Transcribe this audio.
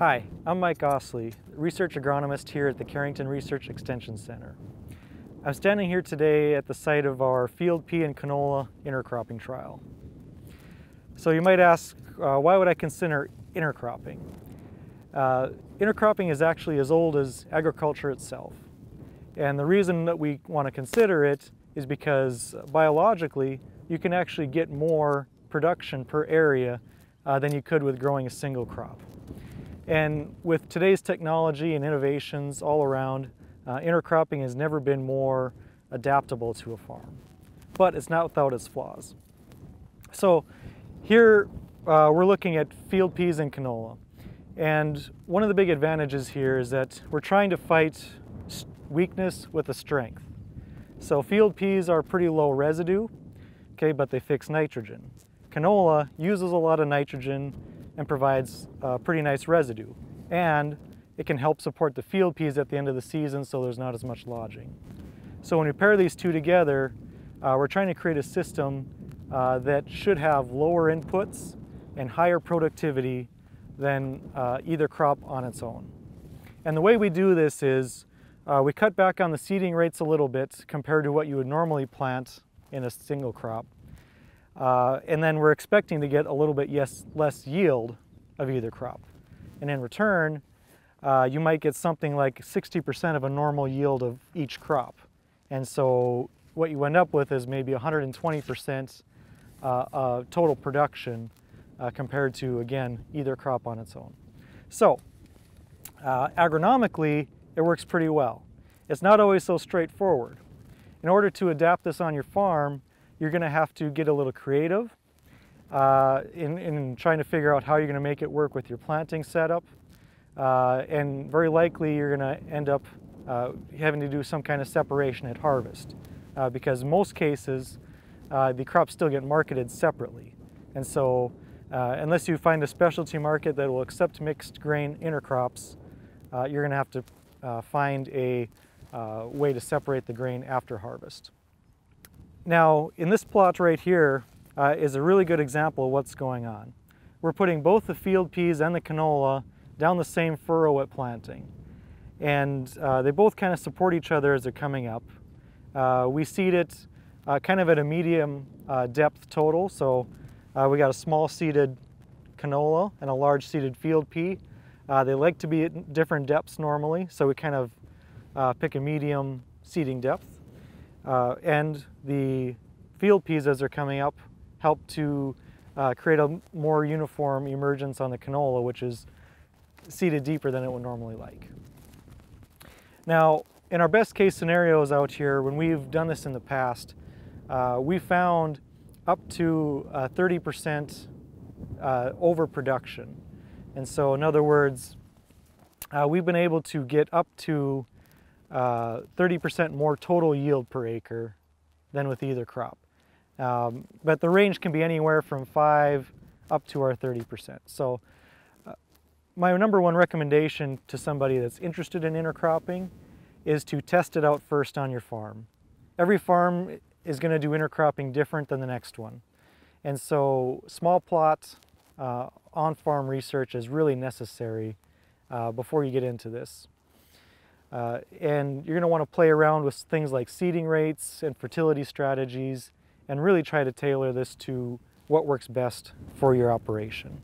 Hi, I'm Mike Ostlie, research agronomist here at the Carrington Research Extension Center. I'm standing here today at the site of our field pea and canola intercropping trial. So you might ask, uh, why would I consider intercropping? Uh, intercropping is actually as old as agriculture itself. And the reason that we want to consider it is because biologically you can actually get more production per area uh, than you could with growing a single crop. And with today's technology and innovations all around, uh, intercropping has never been more adaptable to a farm. But it's not without its flaws. So here uh, we're looking at field peas and canola. And one of the big advantages here is that we're trying to fight weakness with a strength. So field peas are pretty low residue, okay, but they fix nitrogen. Canola uses a lot of nitrogen and provides a pretty nice residue. And it can help support the field peas at the end of the season so there's not as much lodging. So when we pair these two together, uh, we're trying to create a system uh, that should have lower inputs and higher productivity than uh, either crop on its own. And the way we do this is uh, we cut back on the seeding rates a little bit compared to what you would normally plant in a single crop. Uh, and then we're expecting to get a little bit yes, less yield of either crop. And in return, uh, you might get something like 60% of a normal yield of each crop. And so what you end up with is maybe 120% uh, total production uh, compared to, again, either crop on its own. So uh, agronomically, it works pretty well. It's not always so straightforward. In order to adapt this on your farm, you're going to have to get a little creative uh, in, in, trying to figure out how you're going to make it work with your planting setup. Uh, and very likely you're going to end up uh, having to do some kind of separation at harvest uh, because most cases uh, the crops still get marketed separately. And so uh, unless you find a specialty market that will accept mixed grain intercrops, you're going to have to find a way to separate the grain after harvest. Now, in this plot right here uh, is a really good example of what's going on. We're putting both the field peas and the canola down the same furrow at planting. And uh, they both kind of support each other as they're coming up. Uh, we seed it uh, kind of at a medium uh, depth total. So uh, we got a small seeded canola and a large seeded field pea. They like to be at different depths normally, so we kind of pick a medium seeding depth. Uh, and the field peas as they're coming up help to uh, create a more uniform emergence on the canola, which is seeded deeper than it would normally like. Now, in our best case scenarios out here, when we've done this in the past, uh, we found up to 30% uh, uh, overproduction. And so in other words, uh, we've been able to get up to 30% uh, more total yield per acre than with either crop. Um, but the range can be anywhere from 5 up to our 30%. So uh, my number one recommendation to somebody that's interested in intercropping is to test it out first on your farm. Every farm is going to do intercropping different than the next one. And so small plot uh, on-farm research is really necessary uh, before you get into this. Uh, and you're going to want to play around with things like seeding rates and fertility strategies and really try to tailor this to what works best for your operation.